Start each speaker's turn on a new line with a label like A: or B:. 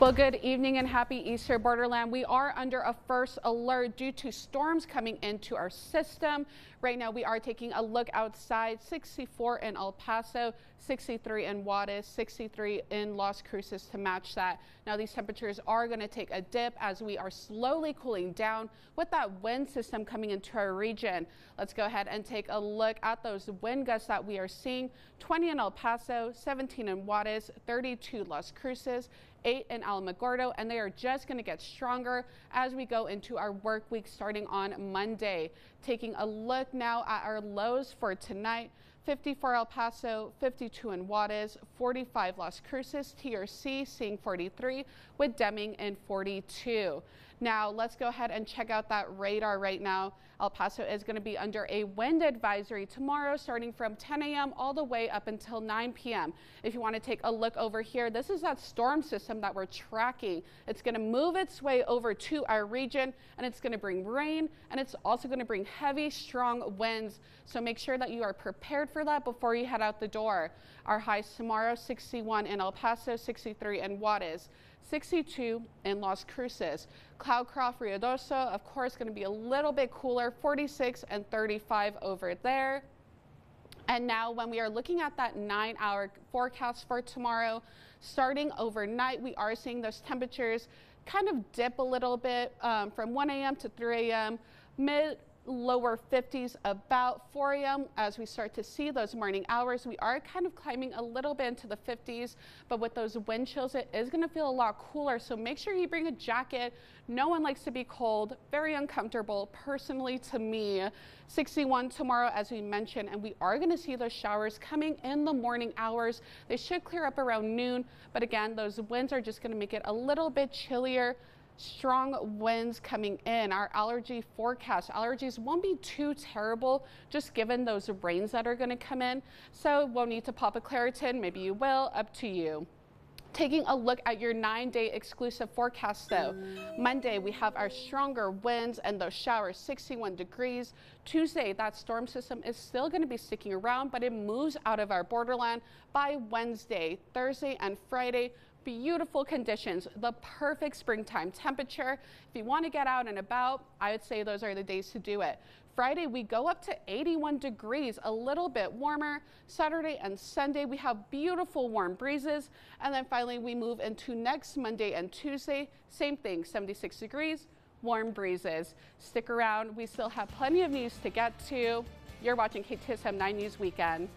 A: Well, good evening and happy Easter, Borderland. We are under a first alert due to storms coming into our system. Right now, we are taking a look outside 64 in El Paso, 63 in Juarez, 63 in Las Cruces to match that. Now, these temperatures are going to take a dip as we are slowly cooling down with that wind system coming into our region. Let's go ahead and take a look at those wind gusts that we are seeing 20 in El Paso, 17 in Juarez, 32 Las Cruces, 8 in Alamogordo, and they are just going to get stronger as we go into our work week starting on Monday. Taking a look now at our lows for tonight. 54 El Paso, 52 in Juarez, 45 Las Cruces, TRC seeing 43 with Deming in 42. Now let's go ahead and check out that radar right now. El Paso is going to be under a wind advisory tomorrow starting from 10 a.m. all the way up until 9 p.m. If you want to take a look over here, this is that storm system that we're tracking. It's going to move its way over to our region and it's going to bring rain and it's also going to bring heavy, strong winds. So make sure that you are prepared for that before you head out the door. Our highs tomorrow 61 in El Paso, 63 in Juarez. 62 in Las Cruces. Cloudcroft, Rio Ruidoso, of course, going to be a little bit cooler, 46 and 35 over there. And now when we are looking at that nine hour forecast for tomorrow, starting overnight, we are seeing those temperatures kind of dip a little bit um, from 1 a.m. to 3 a.m. Mid lower 50s about 4 a.m. as we start to see those morning hours. We are kind of climbing a little bit into the 50s, but with those wind chills, it is going to feel a lot cooler. So make sure you bring a jacket. No one likes to be cold. Very uncomfortable, personally to me. 61 tomorrow, as we mentioned, and we are going to see those showers coming in the morning hours. They should clear up around noon, but again, those winds are just going to make it a little bit chillier strong winds coming in. Our allergy forecast, allergies won't be too terrible just given those rains that are going to come in. So won't need to pop a Claritin. Maybe you will, up to you. Taking a look at your nine day exclusive forecast though. Monday, we have our stronger winds and those showers 61 degrees. Tuesday, that storm system is still going to be sticking around, but it moves out of our borderland by Wednesday, Thursday, and Friday beautiful conditions, the perfect springtime temperature. If you want to get out and about, I would say those are the days to do it. Friday, we go up to 81 degrees, a little bit warmer. Saturday and Sunday, we have beautiful warm breezes. And then finally, we move into next Monday and Tuesday, same thing, 76 degrees, warm breezes. Stick around, we still have plenty of news to get to. You're watching KTSM 9 News Weekend.